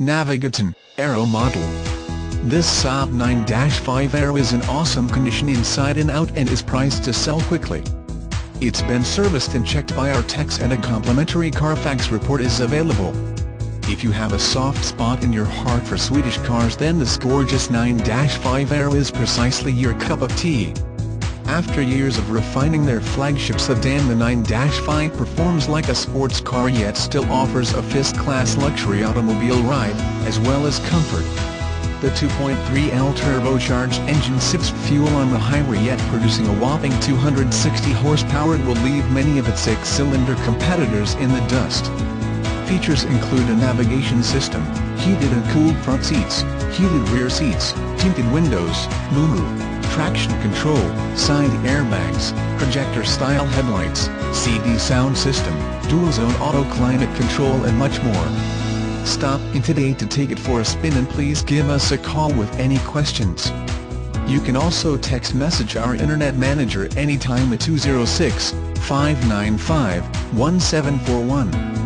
Navigaton, Aero model. This Saab 9-5 Aero is in awesome condition inside and out and is priced to sell quickly. It's been serviced and checked by our techs and a complimentary Carfax report is available. If you have a soft spot in your heart for Swedish cars then this gorgeous 9-5 Aero is precisely your cup of tea. After years of refining their flagship sedan the 9-5 performs like a sports car yet still offers a first-class luxury automobile ride, as well as comfort. The 2.3L turbocharged engine sips fuel on the highway yet producing a whopping 260 horsepower will leave many of its six-cylinder competitors in the dust. Features include a navigation system, heated and cooled front seats, heated rear seats, tinted windows, moonroof, traction control, side airbags, projector-style headlights, CD sound system, dual-zone auto-climate control and much more. Stop in today to take it for a spin and please give us a call with any questions. You can also text message our Internet Manager anytime at 206 595 1741.